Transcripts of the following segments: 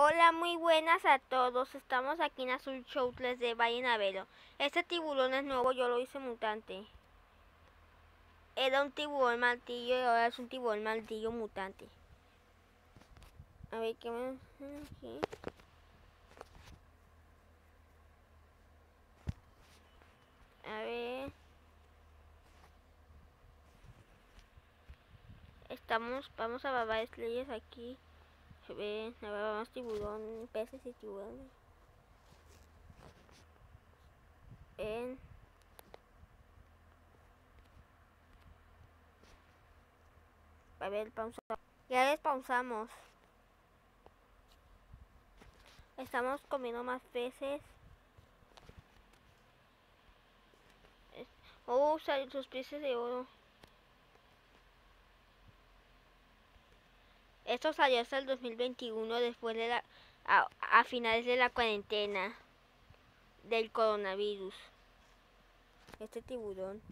Hola, muy buenas a todos. Estamos aquí en Azul Showtles de Valle Navelo. Este tiburón es nuevo, yo lo hice mutante. Era un tiburón martillo y ahora es un tiburón martillo mutante. A ver qué más. A ver. Estamos, vamos a babar estrellas aquí. Ven, ahora vamos tiburón, peces y tiburones. Ven. A ver, pausa. Ya les pausamos. Estamos comiendo más peces. Oh, salen sus peces de oro. Esto salió hasta el 2021 después de la a, finales de la cuarentena del coronavirus. Este tiburón.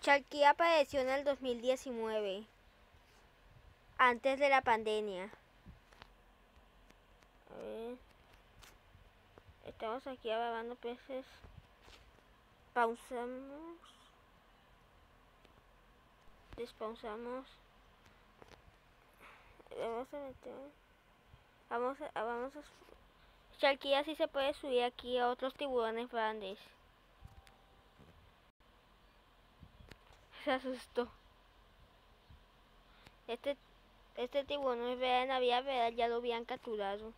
Chalky apareció en el 2019, antes de la pandemia. A ver. Estamos aquí grabando peces. Pausamos despausamos vamos a meter. Vamos a vamos a aquí así se puede subir aquí a otros tiburones grandes. Se asustó. Este este tiburón es verdad en la vida real ya lo habían capturado.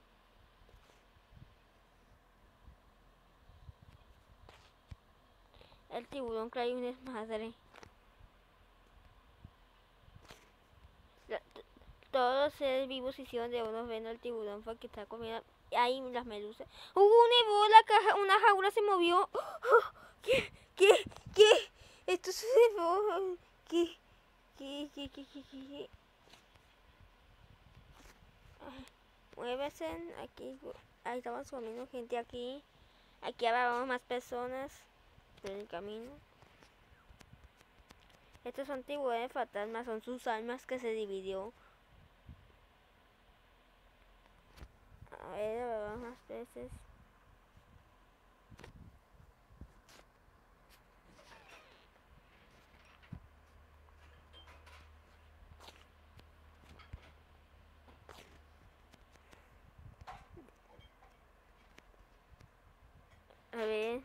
El tiburón trae un desmadre Todos los seres vivos hicieron de unos ven al tiburón porque está comiendo ahí las medusas. ¡Hubo un la caja, una jaula se movió. ¿Qué? ¿Qué? ¿Qué? Esto se ¿Qué? ¿Qué? ¿Qué? ¿Qué? ¿Qué? ¿Qué? Muévese aquí. Ahí estamos comiendo gente aquí. Aquí abajo más personas en el camino. Estos son tiburones fantasmas, son sus almas que se dividió. A ver, más veces. A ver.